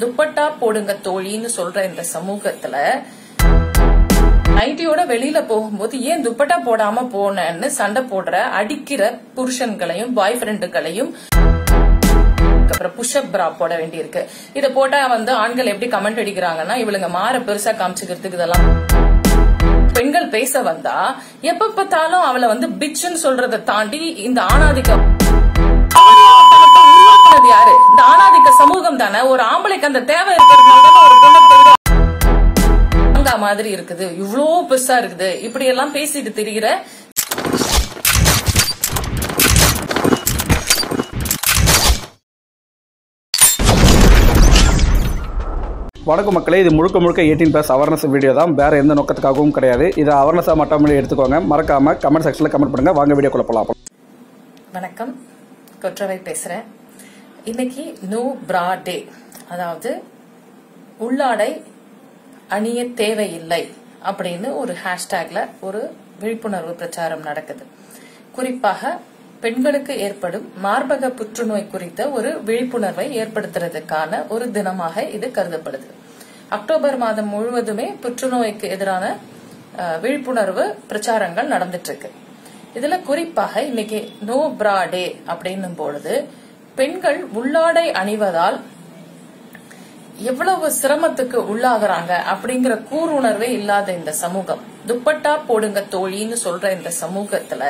துப்பட்டா போடுங்க தோழின்னு சொல்ற இந்த சமூகத்துல நைட்டியோட வெளியில போகும்போது ஏன் துப்பட்டா போடாம போனேன்னு சண்டை போடுற அடிக்கிற புருஷன்களையும் பாய் ஃப்ரெண்டுகளையும் அப்புறம் புஷ்அப் பிரா போட வேண்டியிருக்கு. இதை போட்டா வந்து ஆண்கள் எப்படி கமெண்ட் அடிக்கிறாங்கன்னா இவளுங்க மாற பெருசா காமிச்சுக்கிறதுக்கு இதெல்லாம் பெண்கள் பேச வந்தா எப்ப பார்த்தாலும் அவளை வந்து பிச்சுன்னு சொல்றதை தாண்டி இந்த ஆணாதிக்கம் உருவாக்குனது யாரு? இந்த ஆணாதிக்க சமூகம் தானே? ஒரு ஆம்பளைக்கு அந்த தேவை இருக்கிறதுனால தானே ஒரு பொண்ணு மாதிரி இருக்குது. இவ்ளோ பெருசா இருக்குது. இப்படி எல்லாம் பேசிட்டு திரிகிற வணக்கம் மக்களே. இது முழுக்க முழுக்க எயிட்டீன் ப்ளஸ் அவேர்னஸ் வீடியோ தான். வேறு எந்த நோக்கத்துக்காகவும் கிடையாது. இதை அவேர்னஸாக மட்டும் எடுத்துக்கோங்க. மறக்காமல் கமெண்ட் செக்ஷனில் கமெண்ட் பண்ணுங்கள் வாங்க வீடியோக்குள்ள போகலாம் வணக்கம். கொற்றவை பேசுறேன். இன்னைக்கு நோ பிரா டே. அதாவது உள்ளாடை அணிய தேவையில்லை அப்படின்னு ஒரு ஹேஷ்டேக்ல ஒரு விழிப்புணர்வு பிரச்சாரம் நடக்குது. குறிப்பாக பெண்களுக்கு ஏற்படும் மார்பக புற்றுநோய் குறித்த ஒரு விழிப்புணர்வை ஏற்படுத்துறதுக்கான ஒரு தினமாக இது கருதப்படுது. அக்டோபர் மாதம் முழுவதுமே புற்றுநோய்க்கு எதிரான விழிப்புணர்வு பிரச்சாரங்கள் நடந்துட்டு இருக்கு. இதுல குறிப்பாக இன்னைக்கு நோ பிரா டே அப்படின்னும் பொழுது பெண்கள் உள்ளாடை அணிவதால் எவ்வளவு சிரமத்துக்கு உள்ளாகிறாங்க அப்படிங்கிற கூறுணர்வே இல்லாத இந்த சமூகம். துப்பட்டா போடுங்க தோழின்னு சொல்ற இந்த சமூகத்துல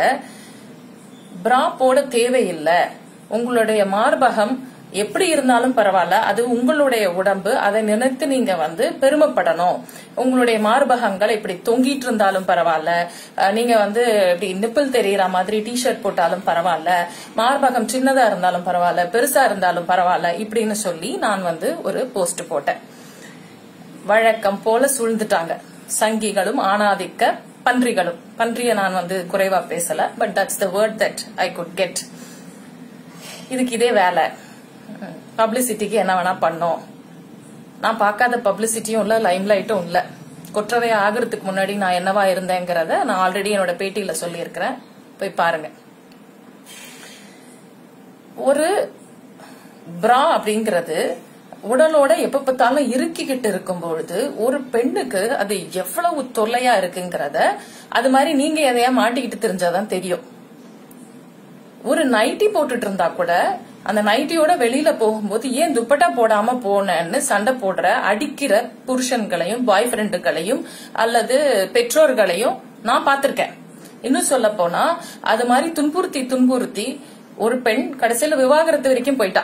பிரா போட தேவையில்லை. உங்களுடைய மார்பகம் எப்படி இருந்தாலும் பரவாயில்ல அது உங்களுடைய உடம்பு அதை நினைத்து நீங்க வந்து பெருமைப்படணும். உங்களுடைய மார்பகங்கள் இப்படி தொங்கிட்டு இருந்தாலும் பரவாயில்ல. நீங்க வந்து இப்படி நிப்பிள் தெரியற மாதிரி டிஷர்ட் போட்டாலும் பரவாயில்ல. மார்பகம் சின்னதா இருந்தாலும் பரவாயில்ல பெருசா இருந்தாலும் பரவாயில்ல இப்படின்னு சொல்லி நான் வந்து ஒரு போஸ்ட் போட்டேன். வழக்கம் போல சூழ்ந்துட்டாங்க. சங்கிகளும் ஆணாதிக்க பன்றிகளும். பன்றிய நான் வந்து குறைவா பேசல but that's the word that I could get இதுக்கு இதே வேலை. பப்ளிசிட்டிக்கு என்ன வேணா பண்ணோம். நான் பார்க்காத பப்ளிசிட்டியும் இல்ல லைம் லைட்டும் இல்ல. கொற்றவை ஆகிறதுக்கு முன்னாடி நான் என்னவா இருந்தேங்கிறத நான் ஆல்ரெடி என்னோட பேட்டியில சொல்லியிருக்கிறேன். போய் பாருங்க. ஒரு பிரா அப்படிங்கிறது உடலோட எப்ப பார்த்தாலும் இறுக்கிக்கிட்டு இருக்கும் பொழுது ஒரு பெண்ணுக்கு அது எவ்வளவு தொல்லையா இருக்குங்கிறத அது மாதிரி நீங்க எதையா மாட்டிக்கிட்டு தெரிஞ்சாதான் தெரியும். ஒரு நைட்டி போட்டுட்டு இருந்தா கூட அந்த நைட்டியோட வெளியில போகும்போது ஏன் துப்பட்டா போடாம போனேன்னு சண்டை போடுற அடிக்கிற புருஷன்களையும் பாய் ஃப்ரெண்டுகளையும் அல்லது பெற்றோர்களையும் நான் பாத்திருக்கேன் இன்னும் சொல்ல போனா அது மாதிரி துன்புறுத்தி துன்புறுத்தி ஒரு பெண் கடைசியில விவாகரத்து வரைக்கும் போயிட்டா.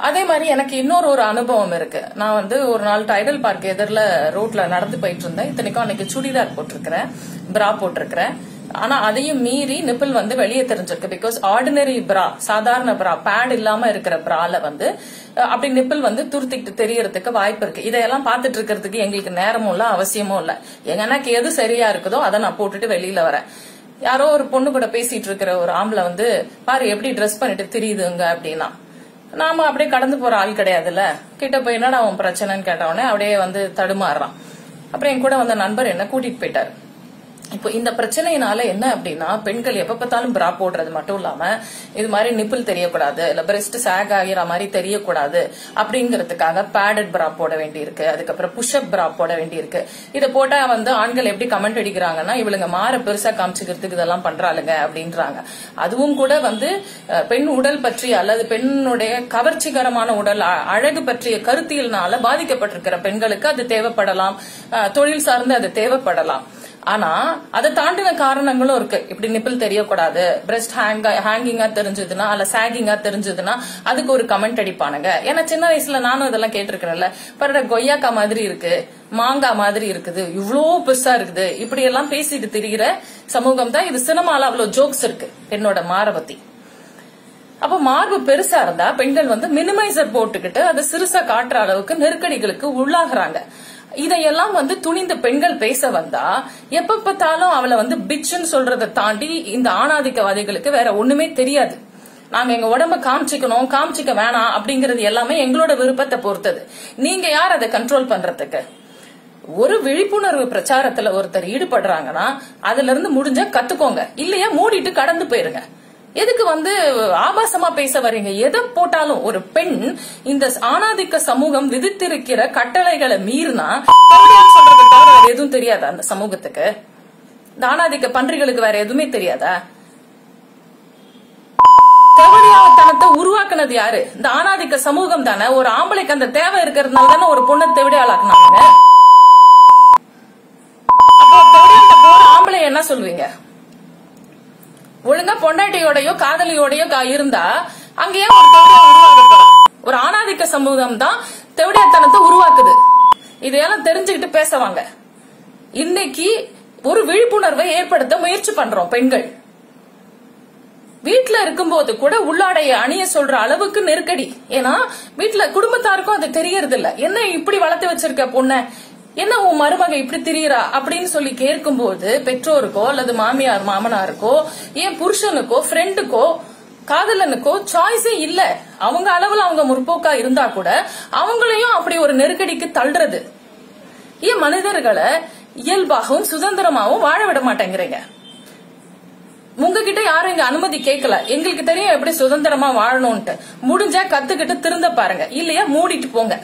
அதே மாதிரி எனக்கு இன்னொரு ஒரு அனுபவம் இருக்கு. நான் வந்து ஒரு நாள் டைடல் பார்க் எதிரில் ரோட்ல நடந்து போயிட்டு இருந்தேன் இத்தனைக்கும் அன்னைக்கு சுடிதார் போட்டிருக்கிறேன் பிரா போட்டிருக்கிறேன். ஆனா அதையும் மீறி நிப்பிள் வந்து வெளியே தெரிஞ்சிருக்கு. பிகாஸ் ஆர்டினரி பிரா சாதாரண பிரா பேட் இல்லாம இருக்கிற பிரால வந்து அப்படி நிப்பிள் வந்து துருத்திட்டு தெரியறதுக்கு வாய்ப்பு இருக்கு. இதையெல்லாம் பாத்துட்டு இருக்கிறதுக்கு எங்களுக்கு நேரமும் இல்ல அவசியமும் இல்ல. எனக்கு எது சரியா இருக்குதோ அதை நான் போட்டுட்டு வெளியில வரேன். யாரோ ஒரு பொண்ணு கூட பேசிட்டு இருக்கிற ஒரு ஆம்பளை வந்து பாரு எப்படி ட்ரெஸ் பண்ணிட்டு தெரியுதுங்க? அப்படின்னா நாம அப்படியே கடந்து போற ஆள் கிடையாதுல்ல. கிட்ட போய் என்னடா அவன் பிரச்சனைன்னு கேட்டவொடனே அப்படியே வந்து தடுமாறுறான். அப்புறம் என் கூட வந்த நண்பர் என்ன கூட்டிட்டு போயிட்டாரு. இப்போ இந்த பிரச்சனையினால என்ன அப்படின்னா பெண்கள் எப்ப பார்த்தாலும் பிரா போடுறது மட்டும் இல்லாம இது மாதிரி நிப்பிள் தெரியக்கூடாது இல்ல பிரஸ்ட் சாக் ஆகிற மாதிரி தெரியக்கூடாது அப்படிங்கறதுக்காக பேடட் பிரா போட வேண்டியிருக்கு அதுக்கப்புறம் புஷ்அப் பிரா போட வேண்டியிருக்கு. இதை போட்டா வந்து ஆண்கள் எப்படி கமெண்ட் அடிக்கிறாங்கன்னா இவளுங்க மாற பெருசா காமிச்சுக்கிறதுக்கு இதெல்லாம் பண்றாளுங்க அப்படின்றாங்க. அதுவும் கூட வந்து பெண் உடல் பற்றி அல்லது பெண்ணுடைய கவர்ச்சிகரமான உடல் அ- அழகு பற்றிய கருத்தியல்னால பாதிக்கப்பட்டிருக்கிற பெண்களுக்கு அது தேவைப்படலாம். தொழில் சார்ந்து அது தேவைப்படலாம். ஆனா அதை தாண்டின காரணங்களும் இருக்கு. இப்படி நிப்பிள் தெரியக்கூடாது பிரஸ்ட் ஹேங் ஹேங்கிங்கா தெரிஞ்சதுன்னா அல்ல சேகிங்கா தெரிஞ்சதுன்னா அதுக்கு ஒரு கமெண்ட் அடிப்பானுங்க. ஏன்னா சின்ன வயசுல நானும் இதெல்லாம் கேட்டிருக்கிறேன்ல பரட கொய்யாக்கா மாதிரி இருக்கு மாங்கா மாதிரி இருக்குது இவ்வளோ பெருசா இருக்குது. இப்படி எல்லாம் பேசிட்டு திரிகிற சமூகம் தான் இது. சினிமால அவ்வளவு ஜோக்ஸ் இருக்கு என்னோட மாரபத்தி அப்ப மார்பு பெருசா இருந்தா பெண்கள் வந்து மினிமைசர் போட்டுக்கிட்டு அதை சிறுசா காட்டுற அளவுக்கு நெருக்கடிகளுக்கு உள்ளாகிறாங்க. இதையெல்லாம் வந்து துணிந்த பெண்கள் பேச வந்தா எப்ப பார்த்தாலும் அவளை வந்து பிச்சுன்னு சொல்றதை தாண்டி இந்த ஆணாதிக்கவாதிகளுக்கு வேற ஒண்ணுமே தெரியாது. நாங்க எங்க உடம்ப காமிச்சிக்கணும் காமிச்சிக்க வேணாம் அப்படிங்கறது எல்லாமே எங்களோட விருப்பத்தை பொறுத்தது. நீங்க யார் அதை கண்ட்ரோல் பண்றதுக்கு? ஒரு விழிப்புணர்வு பிரச்சாரத்துல ஒருத்தர் ஈடுபடுறாங்கன்னா அதுல இருந்து முடிஞ்சா கத்துக்கோங்க. இல்லையா மூடிட்டு கடந்து போயிருங்க. எதுக்கு வந்து ஆபாசமா பேச வரீங்க? எதை போட்டாலும் ஒரு பெண் இந்த ஆணாதிக்க சமூகம் விதித்திருக்கிற கட்டளைகளை மீறினா தேவடியான்னு தவிர வேற எதுவும் தெரியாதா அந்த சமூகத்துக்கு? இந்த ஆணாதிக்க பன்றிகளுக்கு வேற எதுவுமே தெரியாதா? தேவடியாத்தனத்தை உருவாக்குனது யாரு? இந்த ஆணாதிக்க சமூகம் தானே. ஒரு ஆம்பளைக்கு அந்த தேவை இருக்கிறதுனால தானே ஒரு பொண்ணை தேவடியாளாக்குனாங்க அப்போ தேவடியாட்ட போற ஆம்பளை என்ன சொல்லுவீங்க ஒழுங்கா பொண்டாட்டியோடயோ காதலியோடயோ இருந்தா அங்கேயே ஒரு உருவாக்க ஒரு ஆணாதிக்க சமூகம் தான் தேவடியாத்தனத்தை உருவாக்குது. இதையெல்லாம் தெரிஞ்சுக்கிட்டு பேசவாங்க. இன்னைக்கு ஒரு விழிப்புணர்வை ஏற்படுத்த முயற்சி பண்றோம் பெண்கள். வீட்டுல இருக்கும்போது கூட உள்ளாடைய அணிய சொல்ற அளவுக்கு நெருக்கடி. ஏன்னா வீட்டுல குடும்பத்தாருக்கும் அது தெரியறது இல்ல என்ன இப்படி வளர்த்து வச்சிருக்க பொண்ண? என்ன உன் மருமக இப்படி திரியறா அப்படின்னு சொல்லி கேட்கும்போது பெற்றோருக்கோ அல்லது மாமியார் மாமனாருக்கோ ஏன் புருஷனுக்கோ ஃப்ரெண்டுக்கோ காதலனுக்கோ சாய்ஸே இல்ல. அவங்க அளவுல அவங்க முற்போக்கா இருந்தா கூட அவங்களையும் அப்படி ஒரு நெருக்கடிக்கு தள்ளுறது. ஏன் மனிதர்களை இயல்பாகவும் சுதந்திரமாகவும் வாழ விட மாட்டேங்கிறீங்க? உங்ககிட்ட யாரும் இங்க அனுமதி கேட்கல. எங்களுக்கு தெரியும் எப்படி சுதந்திரமா வாழணும்ட்டு முடிஞ்சா கத்துக்கிட்டு திருந்த பாருங்க. இல்லையா மூடிட்டு போங்க.